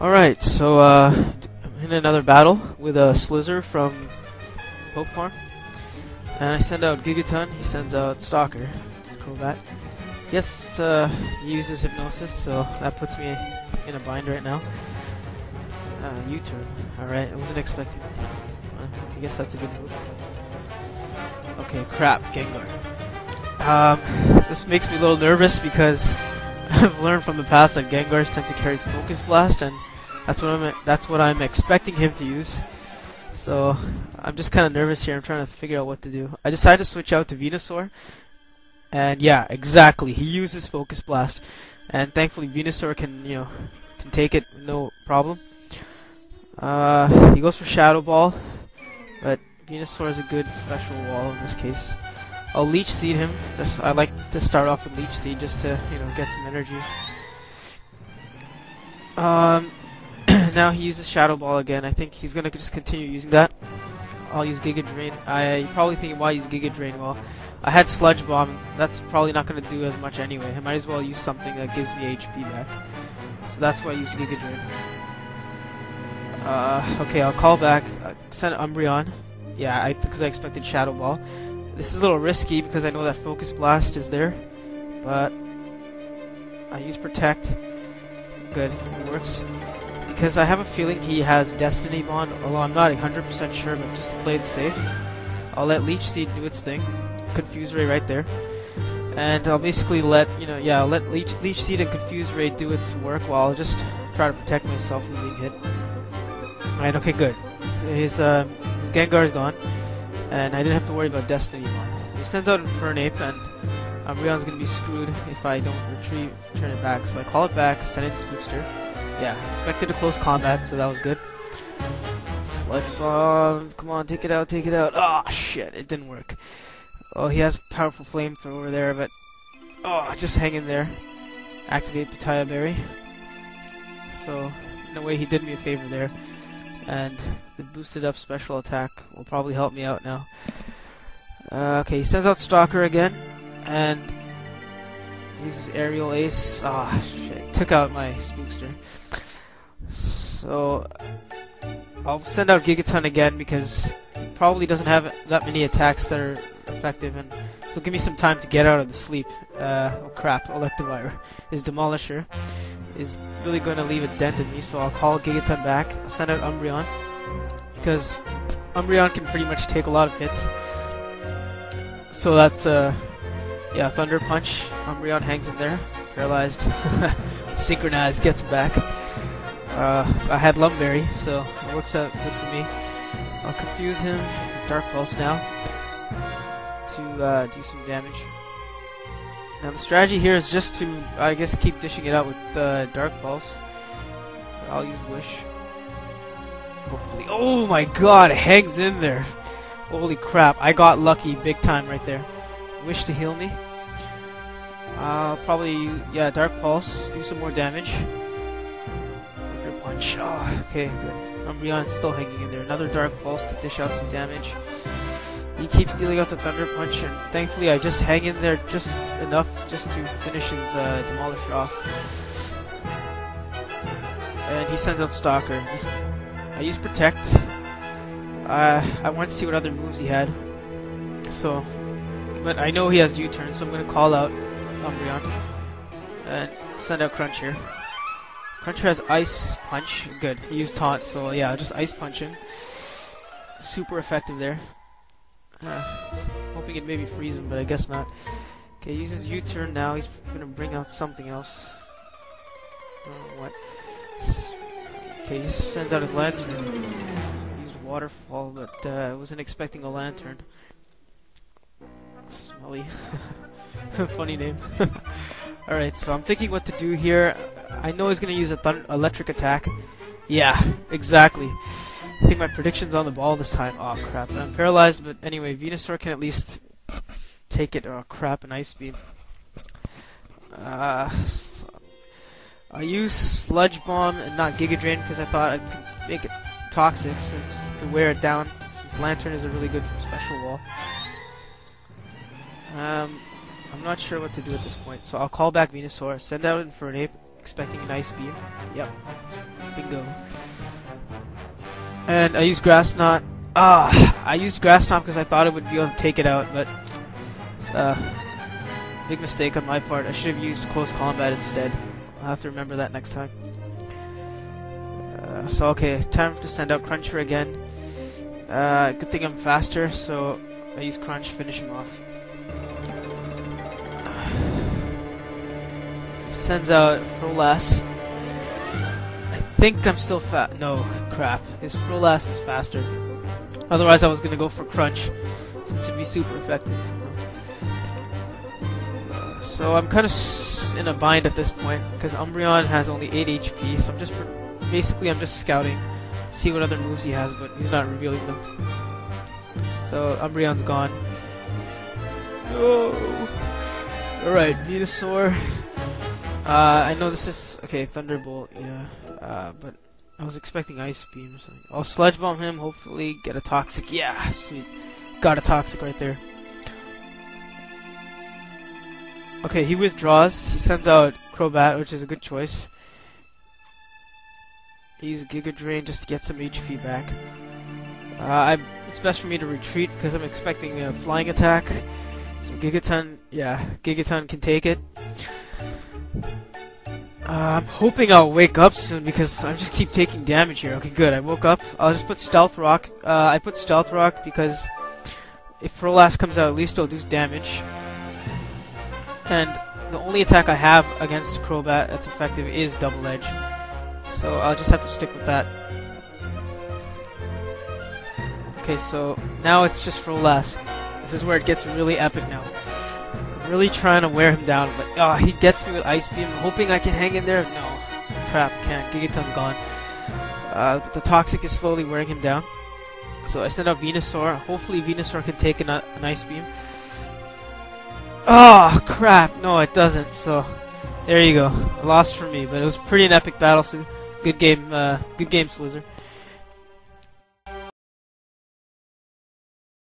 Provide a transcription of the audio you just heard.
Alright, so uh, I'm in another battle with a Slizer from Poke Farm. And I send out Gigaton, he sends out Stalker. It's Crobat. Yes, uh, he uses Hypnosis, so that puts me in a bind right now. Uh, U-turn. Alright, I wasn't expecting uh, I guess that's a good move. Okay, crap, Gengar. Um, this makes me a little nervous because I've learned from the past that Gengars tend to carry Focus Blast, and that's what I'm that's what I'm expecting him to use. So I'm just kind of nervous here. I'm trying to figure out what to do. I decided to switch out to Venusaur, and yeah, exactly. He uses Focus Blast, and thankfully Venusaur can you know can take it no problem. Uh, he goes for Shadow Ball, but Venusaur is a good special wall in this case. I'll Leech Seed him. Just, I like to start off with Leech Seed just to, you know, get some energy. Um, now he uses Shadow Ball again. I think he's gonna just continue using that. I'll use Giga Drain. I probably thinking why use Giga Drain? Well, I had Sludge Bomb. That's probably not gonna do as much anyway. I might as well use something that gives me HP back. So that's why I use Giga Drain. Uh, okay, I'll call back. Uh, send Umbreon. Yeah, I because I expected Shadow Ball. This is a little risky because I know that Focus Blast is there, but I use Protect. Good, it works. Because I have a feeling he has Destiny Bond, although I'm not 100% sure, but just to play it safe, I'll let Leech Seed do its thing. Confuse Ray right there. And I'll basically let, you know, yeah, I'll let Leech, Leech Seed and Confuse Ray do its work while I'll just try to protect myself from being hit. Alright, okay, good. His, uh, his Gengar is gone and I didn't have to worry about Destiny Bond. So he sends out Infernape, and Umbreon's gonna be screwed if I don't retrieve, turn it back. So I call it back, send in Spookster. Yeah, expected a close combat, so that was good. Sludge Bomb, come on, take it out, take it out. Oh shit, it didn't work. Oh, he has powerful flamethrower there, but oh, just hang in there. Activate Petaya Berry. So in a way, he did me a favor there and the boosted up special attack will probably help me out now. Uh, okay, he sends out Stalker again, and he's Aerial Ace. Ah, oh, shit. Took out my Spookster. So, I'll send out Gigaton again because probably doesn't have that many attacks that are effective, and so give me some time to get out of the sleep. Uh, oh crap, Electivire. His Demolisher is really going to leave a dent in me, so I'll call Gigaton back, send out Umbreon, because Umbreon can pretty much take a lot of hits. So that's, uh, yeah, Thunder Punch, Umbreon hangs in there, paralyzed, synchronized, gets back. Uh, I had Lumberry, so it works out good for me. I'll confuse him, Dark Pulse now, to uh, do some damage. Now the strategy here is just to, I guess, keep dishing it out with uh, Dark Pulse. I'll use Wish. Hopefully. Oh my god, it hangs in there. Holy crap, I got lucky big time right there. Wish to heal me. I'll probably, yeah, Dark Pulse, do some more damage. Thunder Punch. Oh, okay, good. Umbreon's still hanging in there. Another Dark Pulse to dish out some damage. He keeps dealing out the Thunder Punch, and thankfully I just hang in there just enough just to finish his uh, Demolisher off. And he sends out Stalker. I use Protect. Uh, I want to see what other moves he had. So, but I know he has U-turn, so I'm going to call out Umbreon. And send out Cruncher. Cruncher has Ice Punch. Good. He used Taunt, so yeah, just Ice Punch him. Super effective there. Uh, hoping it maybe freeze him, but I guess not. Okay, uses U-turn now. He's gonna bring out something else. what? Okay, he sends out his Lanturn. He used waterfall, but uh, I wasn't expecting a Lanturn. Smelly. Funny name. Alright, so I'm thinking what to do here. I know he's gonna use a electric attack. Yeah, exactly. I think my prediction's on the ball this time. Oh crap, I'm paralyzed, but anyway, Venusaur can at least take it. Oh crap, an Ice Beam. Uh, I use Sludge Bomb and not Giga Drain because I thought I could make it toxic since I could wear it down, since Lanturn is a really good special wall. Um, I'm not sure what to do at this point, so I'll call back Venusaur, send out Infernape, expecting an ice beam. Yep. Bingo. And I used grass knot. Ah, I used grass knot because I thought it would be able to take it out, but uh, big mistake on my part. I should have used close combat instead. I'll have to remember that next time. Uh, so okay, time to send out Cruncher again. Uh, good thing I'm faster, so I use Crunch, finish him off. Sends out Froslass. I think I'm still fat. No, crap. His Froslass is faster. Otherwise, I was gonna go for Crunch, since it'd be super effective. So I'm kind of in a bind at this point because Umbreon has only 8 HP. So I'm just basically I'm just scouting, see what other moves he has, but he's not revealing them. So Umbreon's gone. No. All right, Venusaur. Uh, I know this is okay. Thunderbolt, yeah. Uh, but I was expecting Ice Beam or something. I'll Sludge Bomb him. Hopefully, get a Toxic. Yeah, sweet. Got a Toxic right there. Okay, he withdraws. He sends out Crobat, which is a good choice. He uses Giga Drain just to get some HP back. Uh, I, it's best for me to retreat because I'm expecting a flying attack. So Gigaton, yeah, Gigaton can take it. Uh, I'm hoping I'll wake up soon because I just keep taking damage here. Okay, good. I woke up. I'll just put Stealth Rock. Uh, I put Stealth Rock because if Froslass comes out, at least it'll do damage. And the only attack I have against Crobat that's effective is Double Edge. So I'll just have to stick with that. Okay, so now it's just Froslass. This is where it gets really epic now. Really trying to wear him down, but oh, he gets me with Ice Beam. hoping I can hang in there. No. Crap, can't. Gigaton's gone. Uh, the Toxic is slowly wearing him down. So I send out Venusaur. Hopefully Venusaur can take an, an Ice Beam. Oh, crap. No, it doesn't. So, there you go. A loss for me, but it was pretty an epic battle. So good game, uh, good game, Slizer.